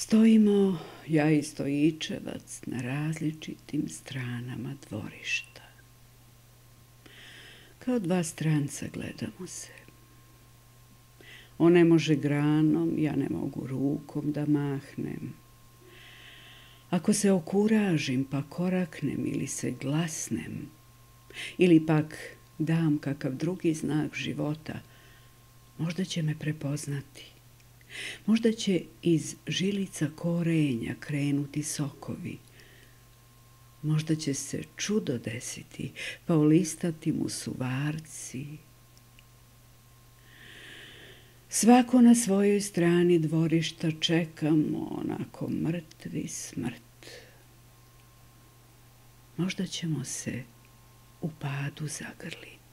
Stojimo, ja i stojičevac, na različitim stranama dvorišta. Kao dva stranca gledamo se. On ne može granom, ja ne mogu rukom da mahnem. Ako se okuražim pa koraknem ili se glasnem, ili pak dam kakav drugi znak života, možda će me prepoznati. Možda će iz žilica korenja krenuti sokovi. Možda će se čudo desiti, pa olistati mu suvarci. Svako na svojoj strani dvorišta čekamo onako mrtvi smrt. Možda ćemo se u padu zagrliti.